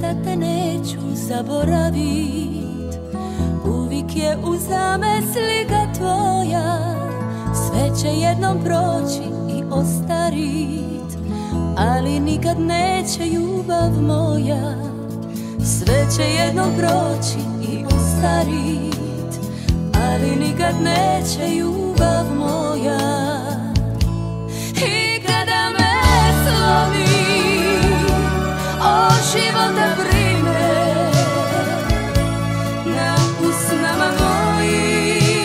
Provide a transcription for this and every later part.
Nikada te neću zaboravit. Uvijek je uzame slika tvoja Sve će jednom proći i ostarit. Ali nikad neće ljubav moja Sve će jednom proći i ostarit. Ali nikad neće ljubav moja života brine. Na usnama mojim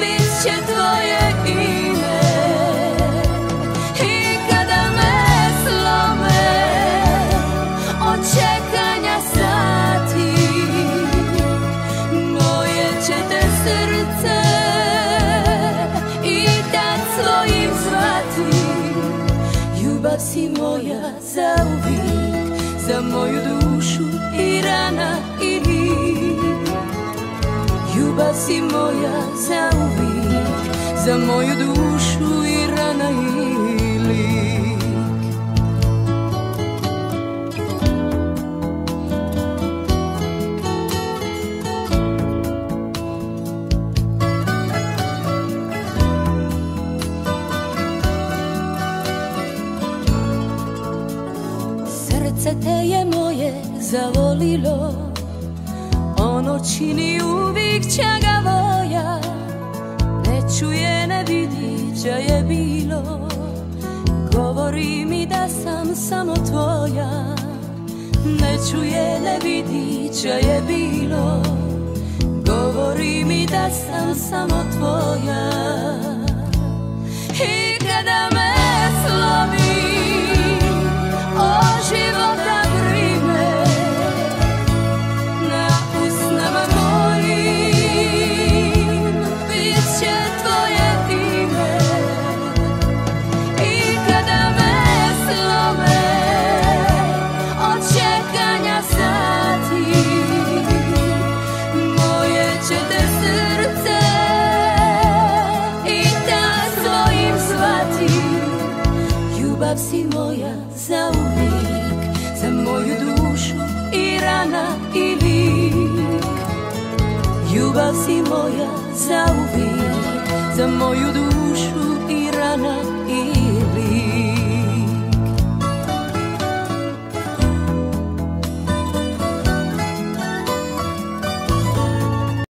Bit će tvoje ime. I kada me slome Od čekanja sati Moje će te srce Ljubav si moja za Za moju dušu i rana i lik Ljubav si moja za uvijek Za moju dušu i Srce te je moje zavolilo Ono čini uvijek čagavoja Ne čuje, ne vidi ča je bilo. Govori mi da sam samo tvoja. Ne čuje, ne vidi ča je bilo. Govori mi da sam samo tvoja Ljubav si moja za uvijek Za moju dušu i rana i lik Ljubav si moja za uvijek Za moju dušu i rana i lik